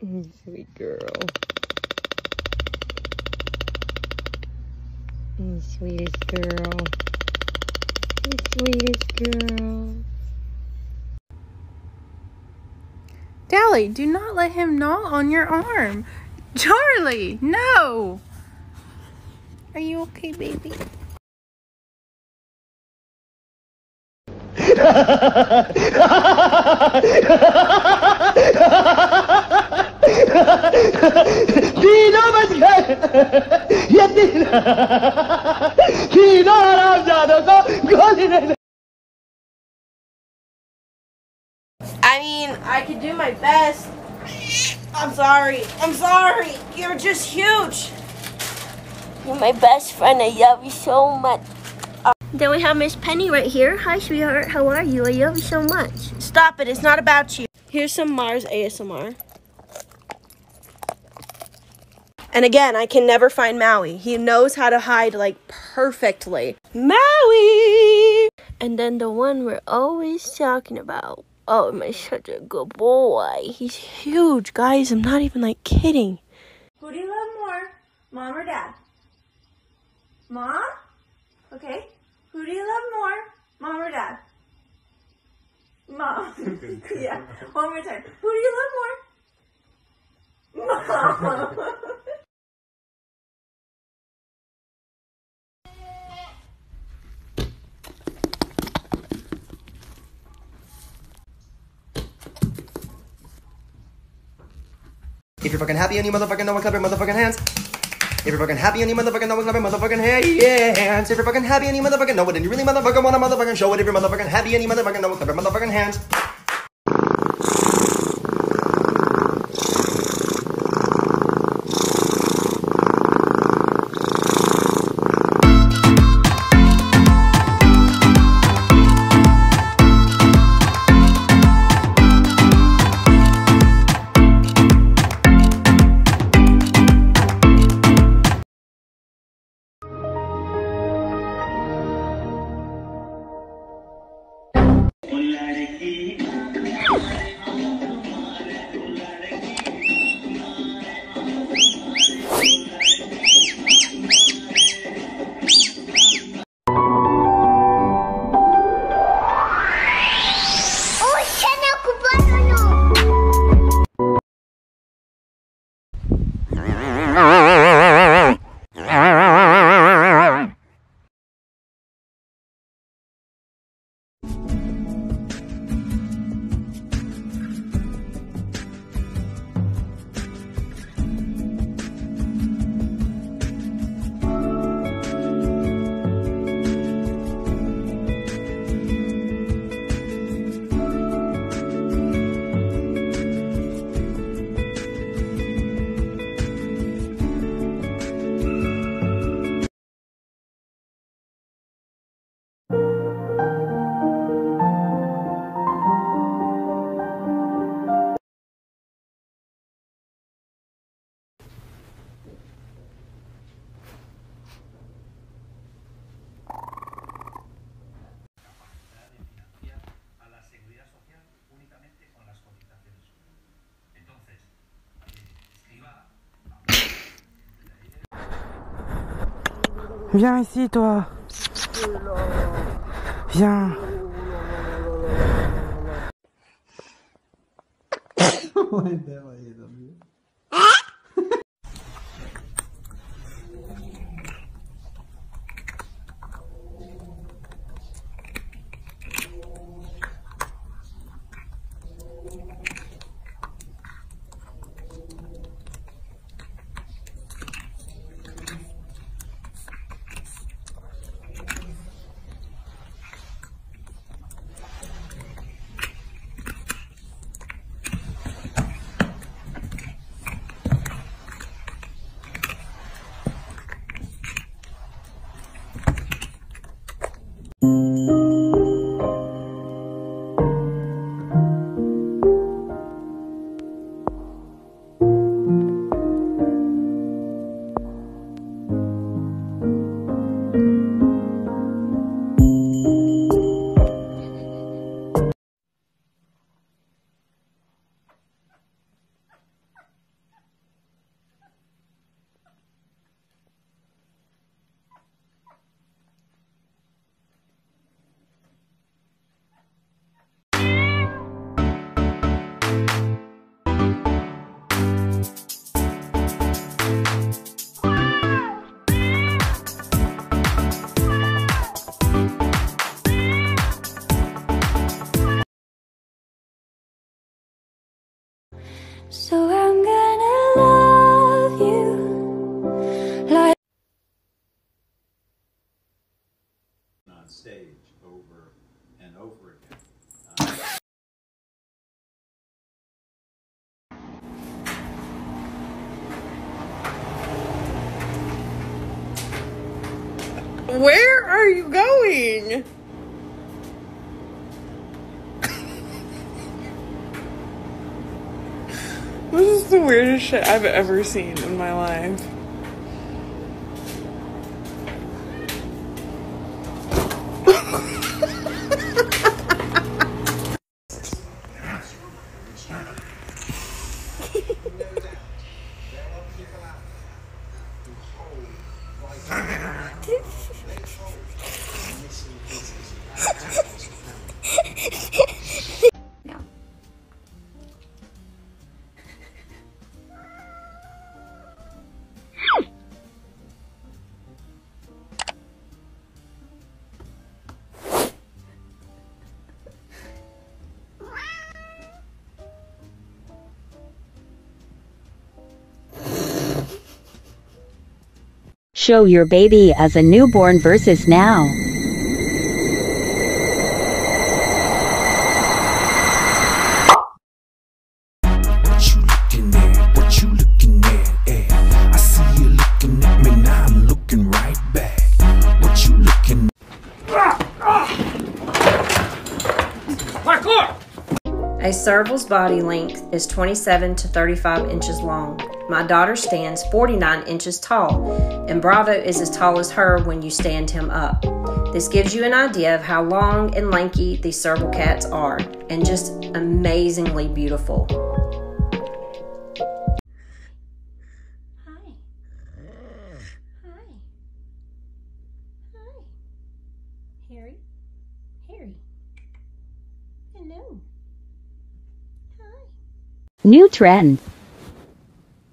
Sweet girl. Sweetest girl. Sweetest girl. Dally, do not let him gnaw on your arm. Charlie, no! Are you okay, baby? तीनों बच गए ये तीन तीनों हरामजादों को गोली नहीं I mean, I could do my best. I'm sorry. I'm sorry. You're just huge. You're my best friend. I love you so much. then we have Miss Penny right here. Hi, sweetheart. How are you? I love you so much. Stop it. It's not about you. Here's some Mars ASMR. And again, I can never find Maui. He knows how to hide like perfectly. Maui! And then the one we're always talking about. Oh, my such a good boy. He's huge, guys. I'm not even like kidding. Who do you love more, mom or dad? Mom? Okay. Who do you love more, mom or dad? Mom. yeah. One more time. Who do you love more? Mom. If you're fucking happy and you motherfucking know it, clap your motherfucking hands. If you're fucking happy and you motherfucking know it, clap your motherfucking hands. If you're fucking happy and you motherfucking know it, and you really motherfucking wanna motherfucking show it. If you're motherfucking happy and you motherfucking know it, clap your motherfucking hands. Viens ici, toi. Viens. Ben, stage over and over again. Um, where are you going? This is the weirdest shit I've ever seen in my life. Show your baby as a newborn versus now. What you looking at? What you looking at? Eh? I see you looking at me, now I'm looking right back. What you looking A serval's body length is 27 to 35 inches long. My daughter stands 49 inches tall, and Bravo is as tall as her when you stand him up. This gives you an idea of how long and lanky these serval cats are, and just amazingly beautiful. Hi. Hi. Hi. Harry. Harry. Hello. Hi. New trend.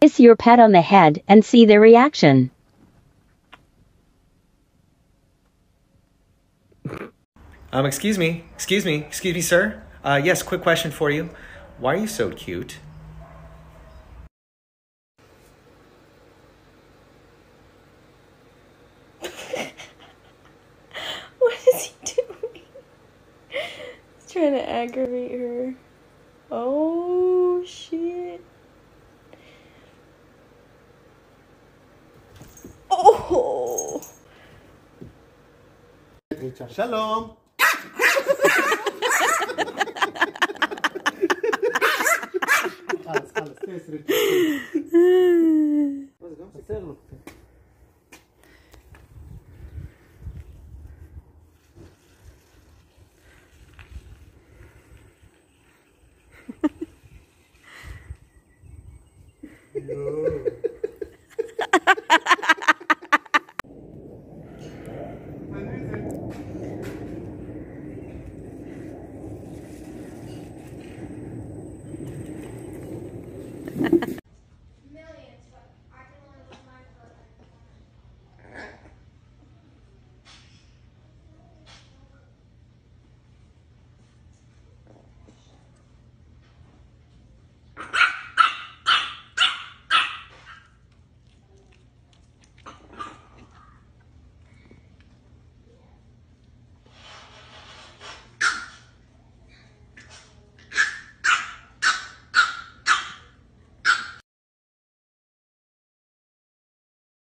Kiss your pet on the head and see their reaction. Um, excuse me, excuse me, excuse me, sir. Uh, yes, quick question for you. Why are you so cute? שלום. خلاص خلاص تسري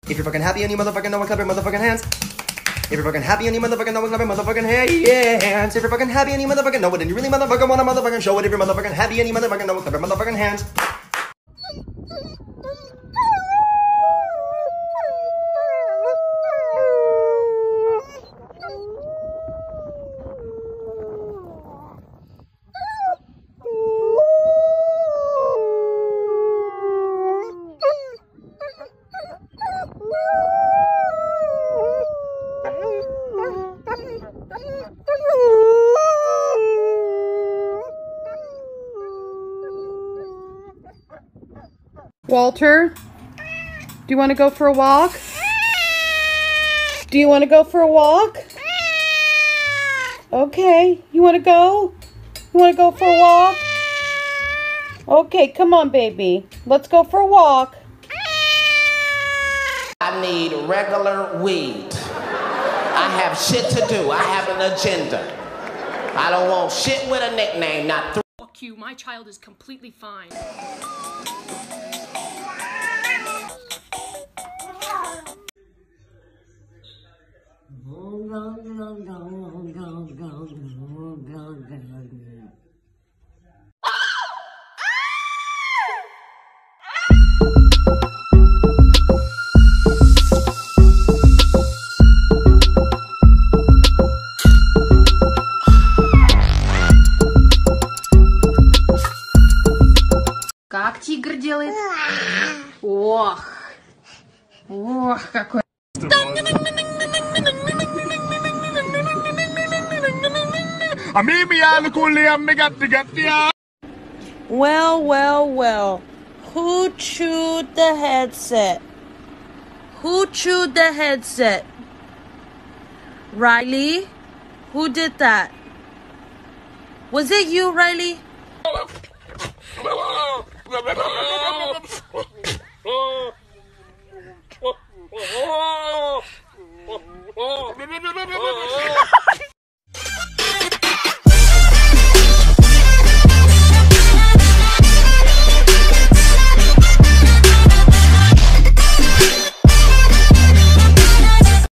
If you're fucking happy and you motherfucking know it, clap your motherfucking hands. If you're fucking happy and you motherfucking know it, clap your motherfucking hands. If you're fucking happy and you motherfucking know it, and you really motherfucking wanna motherfucking show it. If you're motherfucking happy and you motherfucking know it, clap your motherfucking hands. Walter, do you want to go for a walk? Do you want to go for a walk? Okay, you want to go? You want to go for a walk? Okay, come on, baby. Let's go for a walk. I need regular weed. I have shit to do. I have an agenda. I don't want shit with a nickname, not three. Fuck you, my child is completely fine. Как тигр делает? Ох. Ох, какой. Well, well, well. Who chewed the headset? Who chewed the headset? Riley? Who did that? Was it you, Riley? Oh,